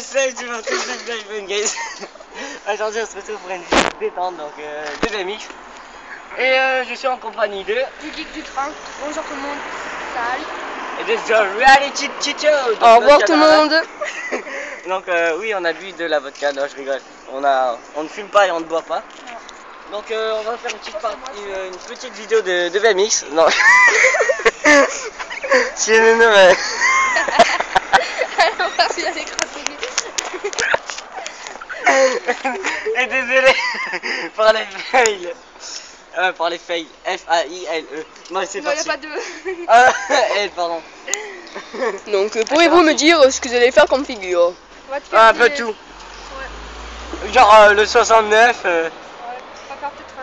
Salut tout le monde, c'est le Fun Guys. Aujourd'hui on se retrouve pour une vidéo détente donc euh, de BMX. Et euh, je suis en compagnie de Du geek du train. Bonjour tout le monde. Salut. et de The Reality donc Au revoir tout le monde. Donc euh, oui on a bu de la vodka, non je rigole. On, a, on ne fume pas et on ne boit pas. Donc euh, on va faire une petite, part- une, une petite vidéo de, de BMX. Non. C'est une mais... On va faire les crapauds. Et désolé pour les fails. Euh, pour les fails. F-A-I-L-E. Non, c'est Non, il a pas de. Ah, L, pardon. Donc, euh, pourriez-vous me dire ce que vous allez faire comme figure? On va te faire Ah, un peu des- tout. Ouais. Genre euh, le 69. euh, Ouais. On va faire peut-être un.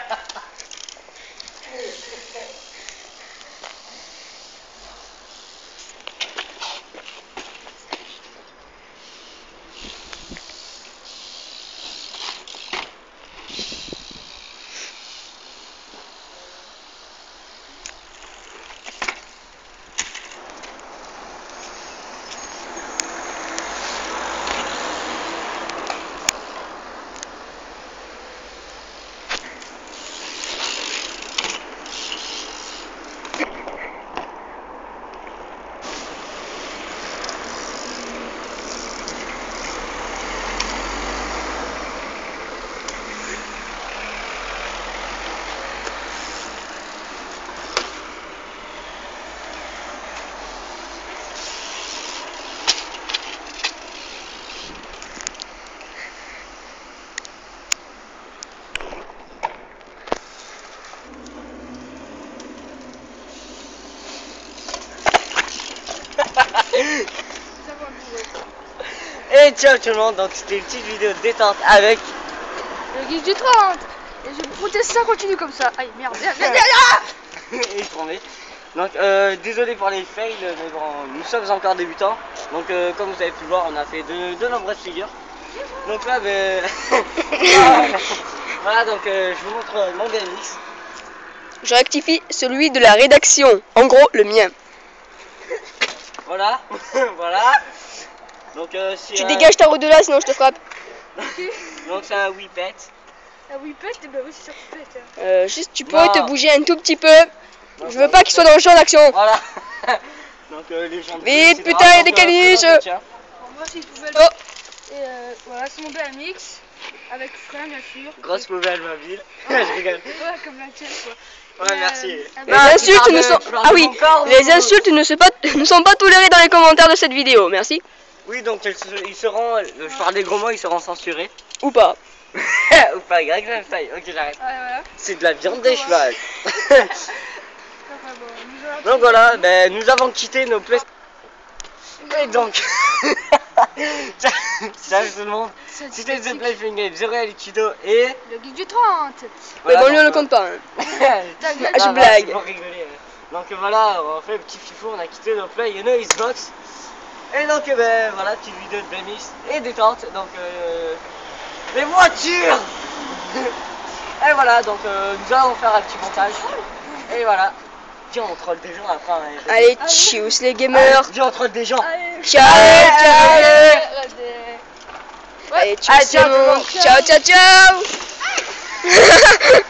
Et ciao tout le monde, donc c'était une petite vidéo détente avec. Le geek du 30. Et je proteste ça continue comme ça. Aïe merde, merde, merde, merde. Et tombé. Donc euh, désolé pour les fails, mais bon, nous sommes encore débutants. Donc euh, comme vous avez pu le voir, on a fait de, de nombreuses figures. Donc là, ben... voilà, donc euh, je vous montre mon BMX. Je rectifie celui de la rédaction. En gros, le mien. Voilà, voilà. Donc euh, Tu un- dégages ta roue de là, sinon je te frappe. Donc c'est un whippet. Ah oui, pète, bah oui, c'est sûr que pète. hein. Euh, juste, tu peux Non. te bouger un tout petit peu. Je veux pas qu'il soit dans le champ d'action. Voilà. Donc euh, les gens. Vite, putain, il y a des caniches. Moi. Oh. Et euh, voilà, c'est mon BMX. Avec frein, bien sûr. Grosse poubelle ma ville. Je rigole. Ouais, comme la tienne, quoi. Ouais, Et, merci. euh, ah Les bah, insultes ne sont... Ah oui, les insultes ne, pas... ne sont pas tolérées dans les commentaires de cette vidéo. Merci. Oui, donc ils se- ils seront. euh, Je parle des gros mots, ils seront censurés. Ou pas. Ou pas, Greg Lemfay. Ok, j'arrête. Ouais, voilà. C'est de la viande des cheval. Enfin, bon, nous allons- donc voilà, ben, nous avons quitté nos places. Et donc. Salut tout le monde. C'est- C'était The Playful Game, The Reality Do et. Le geek du 30. Mais bon, lui, on le compte pas. hein. Ah, je blague. c'est pour rigoler, ouais. Donc voilà, on fait un petit fifou, on a quitté nos play et nos Xbox. Et donc euh, ben voilà, petite vidéo de BMX et détente. Donc euh, les voitures Et voilà, donc euh, nous allons faire un petit montage. Et voilà. Tiens, on troll des gens après. hein, Allez, tchuss les gamers. Tiens, on troll des gens. Allez. Ciao, Allez, ciao. allez. Allez, Allez, ciao, tout le monde. Ciao, ciao, ciao.